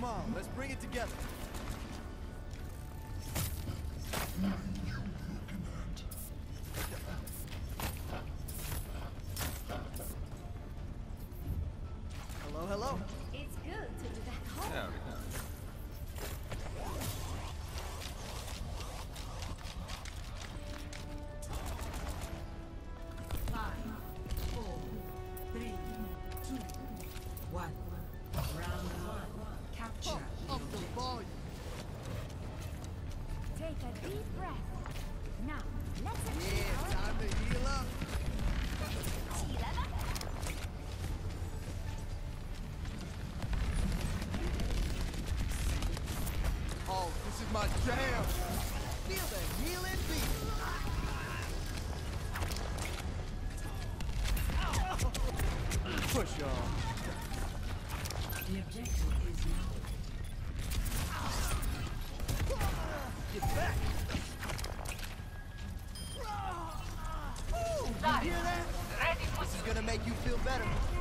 Come on, let's bring it together. This is my jam. Feel the healing beat. Push on. The objective is now. Get back. Ooh, you hear that? This is gonna make you feel better.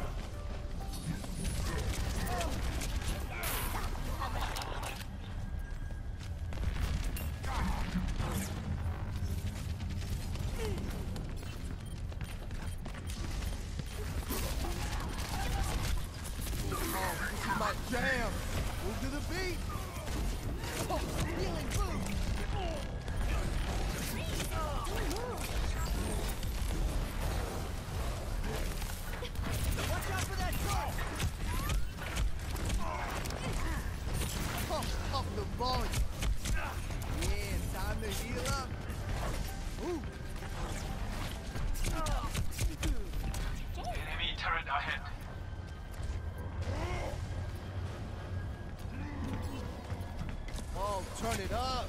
Oh, turn it up.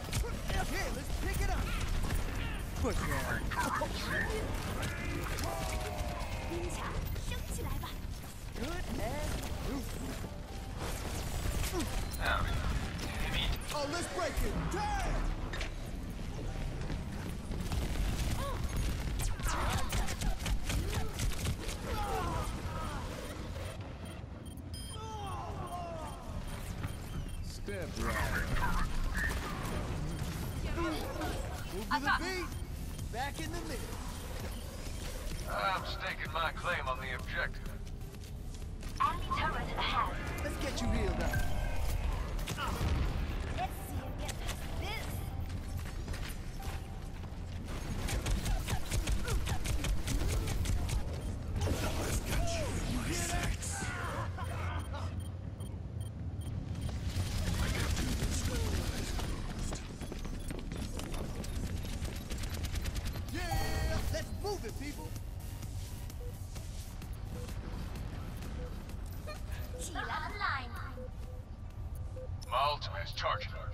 Here, let's pick it up. Push on. Good man. Oh, let's break it. Damn! Step right. Move to the beat. Back in the middle. I'm staking my claim on the objective. Enemy turret ahead. Let's get you healed up. My ultimate is.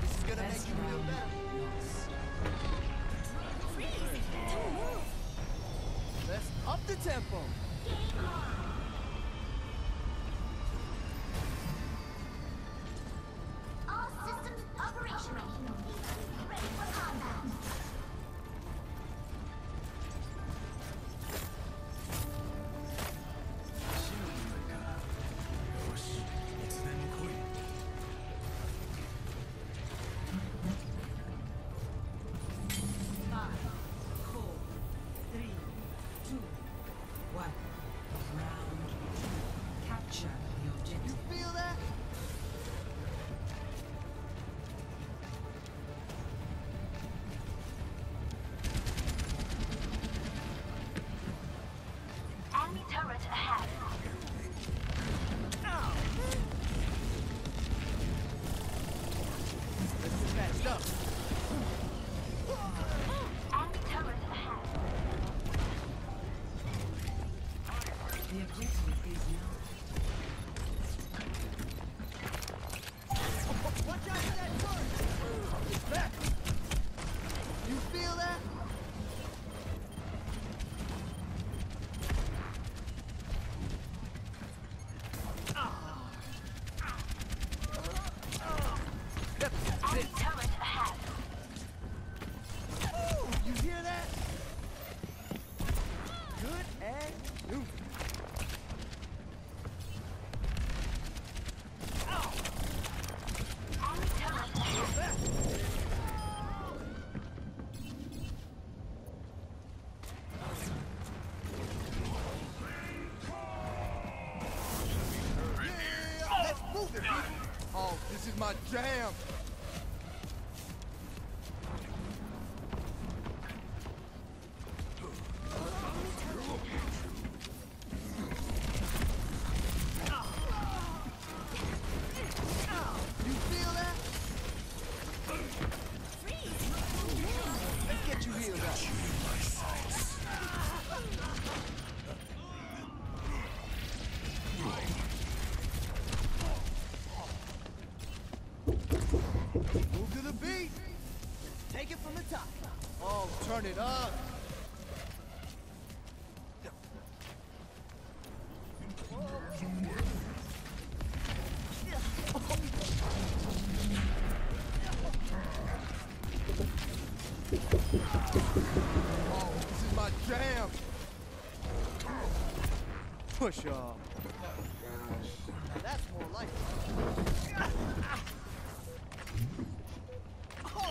This is gonna make you feel better. Let's up the tempo. Oh, this is my jam. It up. Oh, this is my jam. Push off. That's more like it.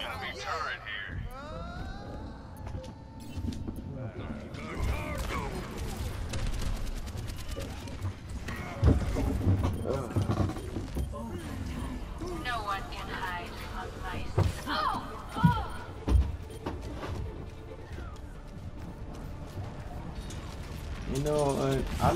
Enemy turret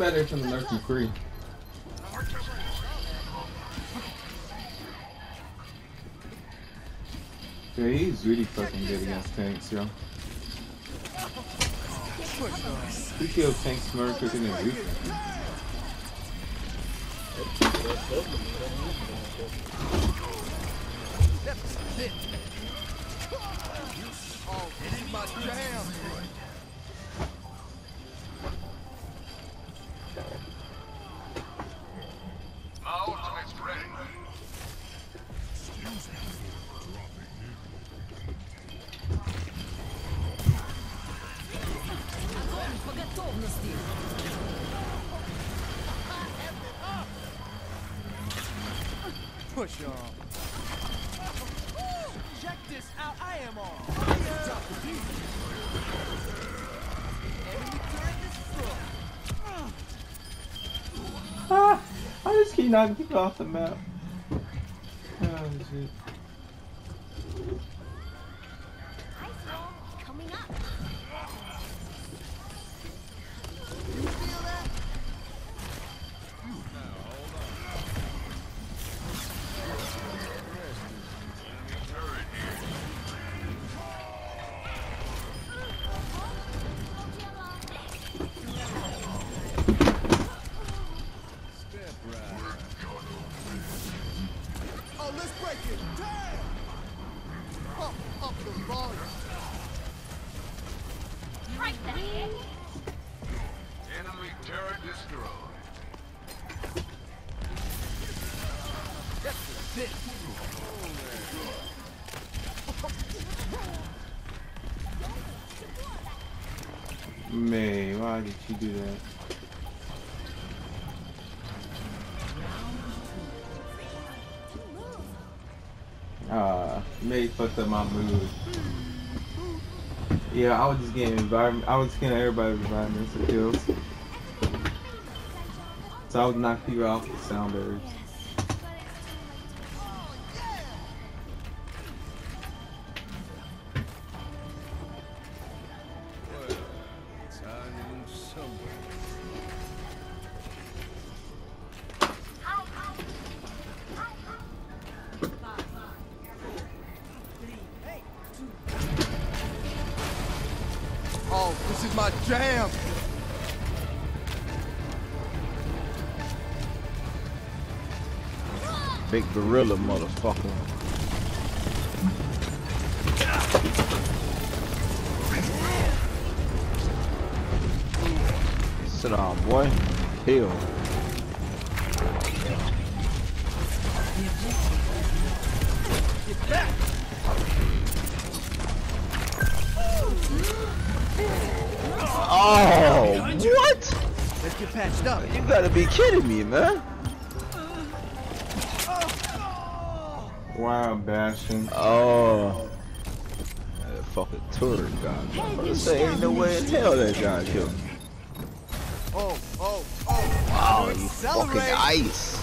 It's the better from the Mercury Free. Yeah, he's really fucking good against tanks, yo. He kills tanks more quicker than Reaper. That's it. Oh, this is my jam. Push off. Check this out. I am on. Enemy turret destroyed. Ah! I just keep knocking people off the map. Oh, did she do that? Ah, Mei fucked up my mood. Yeah, I was just getting environment. I was getting everybody environmental kills. So I would knock people off with sound barriers. Jam. Big gorilla motherfucker. Sit down, boy. Heal. Objective back. Oh, what? Let's get patched up. You gotta be kidding me, man. Wow, Bastion. Oh. That fucking turret guy. I'm about to say, ain't no way in hell that guy killed me. Oh, oh, oh. Wow, you fucking ice.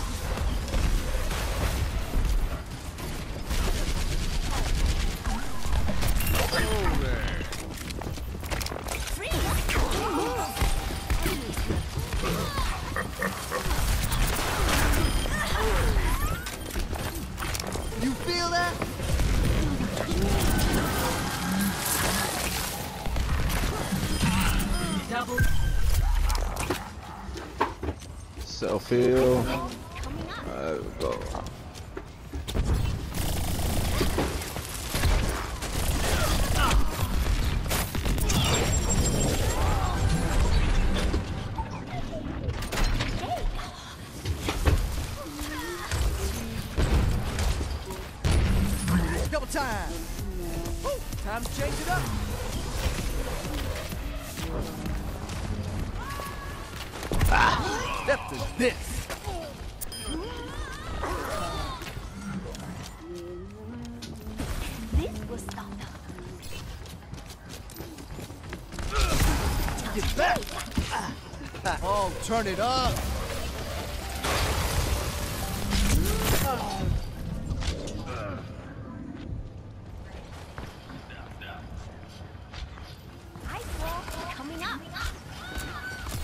You feel Get back. Oh, turn it up.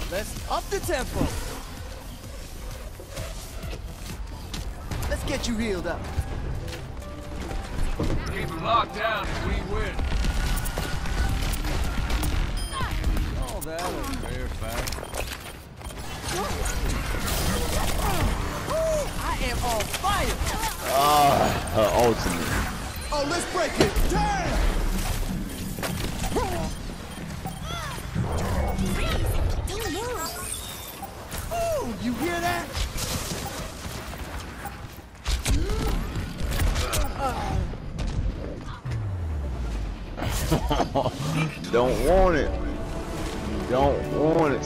Let's up the tempo. Let's get you healed up. Keep them locked down and we win. Oh, that was very fast. I am on fire. Ah, her ultimate. Oh, let's break it. Damn.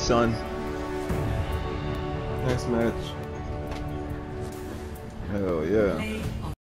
Son. Next match.